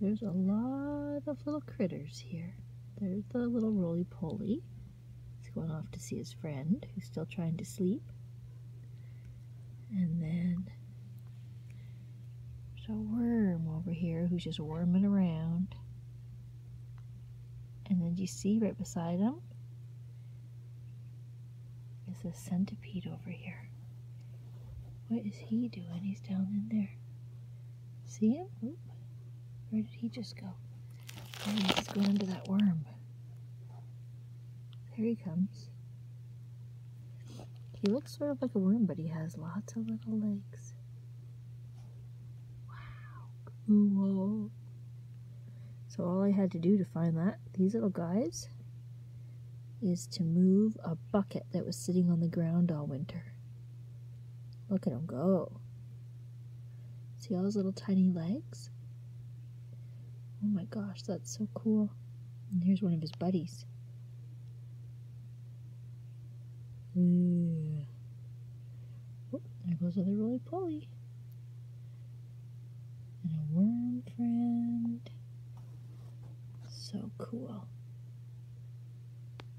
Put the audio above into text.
There's a lot of little critters here. There's the little roly-poly. He's going off to see his friend, who's still trying to sleep. And then there's a worm over here who's just worming around. And then you see right beside him is a centipede over here. What is he doing? He's down in there. See him? Oop. Where did he just go? Oh, he's going into that worm. There he comes. He looks sort of like a worm, but he has lots of little legs. Wow, cool. So all I had to do to find that, these little guys, is to move a bucket that was sitting on the ground all winter. Look at him go. See all those little tiny legs? Oh my gosh, that's so cool. And here's one of his buddies. Ooh. Oh, there goes other roly poly. And a worm friend. So cool.